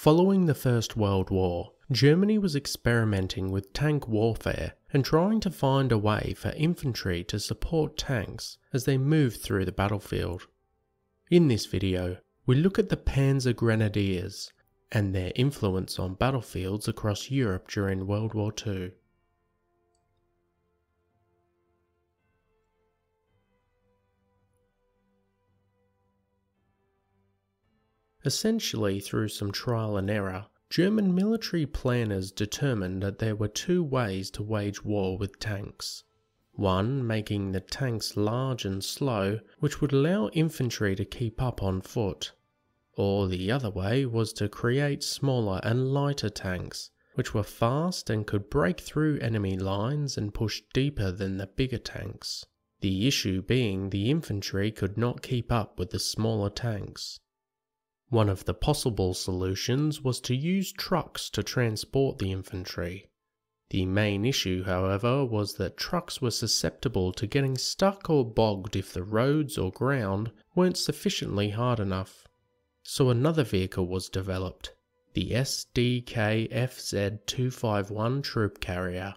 Following the First World War, Germany was experimenting with tank warfare and trying to find a way for infantry to support tanks as they moved through the battlefield. In this video, we look at the Panzer Grenadiers and their influence on battlefields across Europe during World War II. Essentially through some trial and error, German military planners determined that there were two ways to wage war with tanks. One, making the tanks large and slow, which would allow infantry to keep up on foot. Or the other way was to create smaller and lighter tanks, which were fast and could break through enemy lines and push deeper than the bigger tanks. The issue being the infantry could not keep up with the smaller tanks. One of the possible solutions was to use trucks to transport the infantry. The main issue, however, was that trucks were susceptible to getting stuck or bogged if the roads or ground weren't sufficiently hard enough. So another vehicle was developed, the SDKFZ251 troop carrier.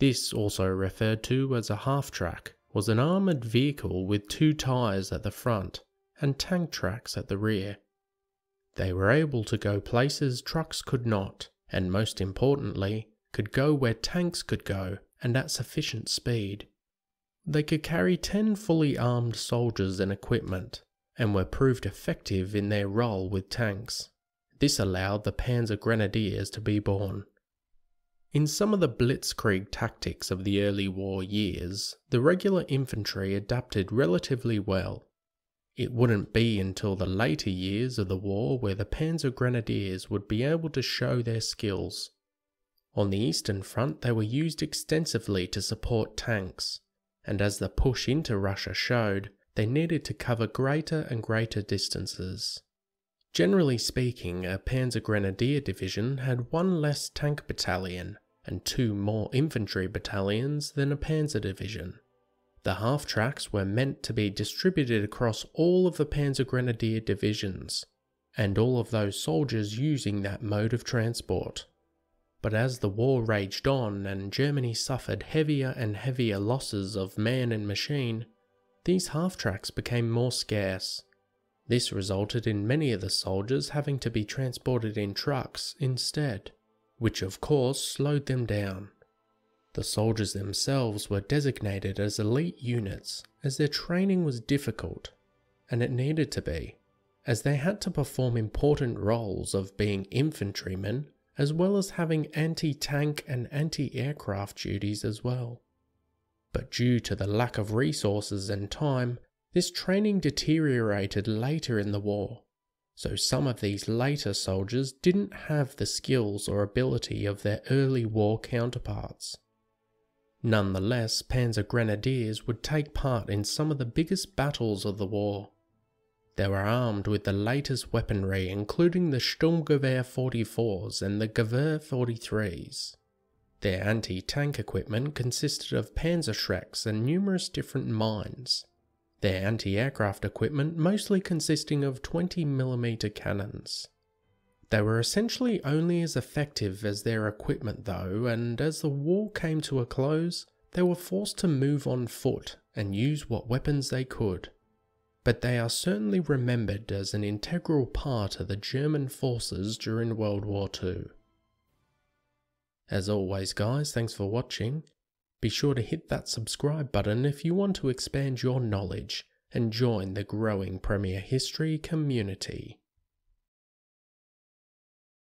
This, also referred to as a half-track, was an armoured vehicle with two tyres at the front and tank tracks at the rear. They were able to go places trucks could not, and most importantly, could go where tanks could go and at sufficient speed. They could carry 10 fully armed soldiers and equipment, and were proved effective in their role with tanks. This allowed the Panzer Grenadiers to be born. In some of the blitzkrieg tactics of the early war years, the regular infantry adapted relatively well, it wouldn't be until the later years of the war where the Panzer Grenadiers would be able to show their skills. On the Eastern Front, they were used extensively to support tanks, and as the push into Russia showed, they needed to cover greater and greater distances. Generally speaking, a Panzer Grenadier division had one less tank battalion and two more infantry battalions than a panzer division. The half tracks were meant to be distributed across all of the Panzer Grenadier divisions, and all of those soldiers using that mode of transport. But as the war raged on and Germany suffered heavier and heavier losses of man and machine, these half tracks became more scarce. This resulted in many of the soldiers having to be transported in trucks instead, which of course slowed them down. The soldiers themselves were designated as elite units as their training was difficult, and it needed to be, as they had to perform important roles of being infantrymen as well as having anti-tank and anti-aircraft duties as well. But due to the lack of resources and time, this training deteriorated later in the war, so some of these later soldiers didn't have the skills or ability of their early war counterparts. Nonetheless, Panzer Grenadiers would take part in some of the biggest battles of the war. They were armed with the latest weaponry including the Sturmgewehr 44s and the Gewehr 43s. Their anti-tank equipment consisted of Panzer Panzerschrecks and numerous different mines. Their anti-aircraft equipment mostly consisting of 20mm cannons. They were essentially only as effective as their equipment though, and as the war came to a close, they were forced to move on foot and use what weapons they could. But they are certainly remembered as an integral part of the German forces during World War II. As always guys, thanks for watching. Be sure to hit that subscribe button if you want to expand your knowledge and join the growing Premier History community.